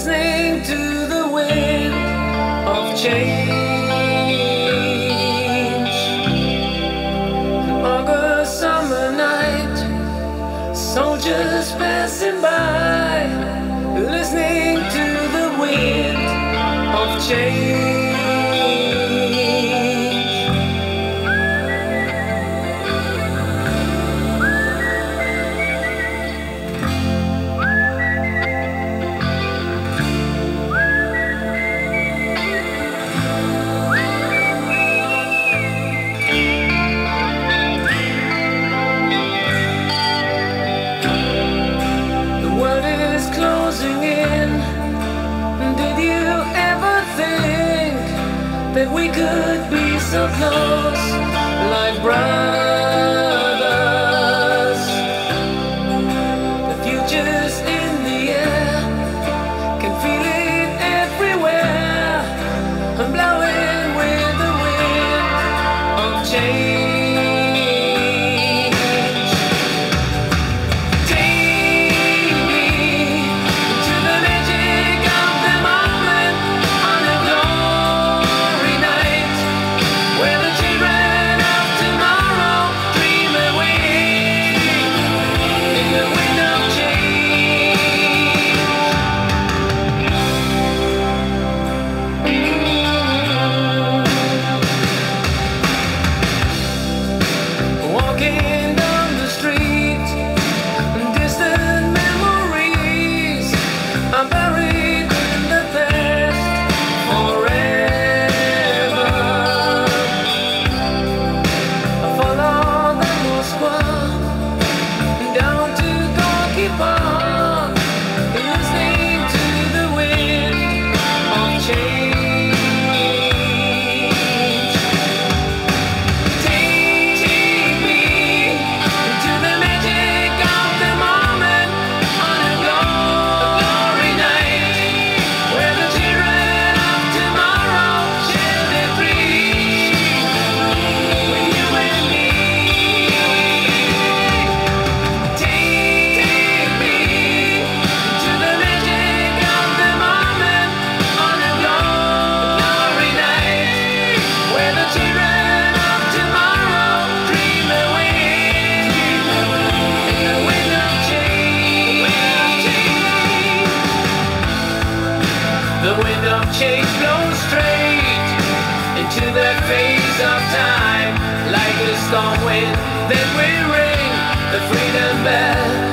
listening to the wind of change. August summer night, soldiers passing by, listening to the wind of change. we could be so close, like brown. The wind of change blows straight into that face of time. Like a storm wind Then we ring the freedom bell.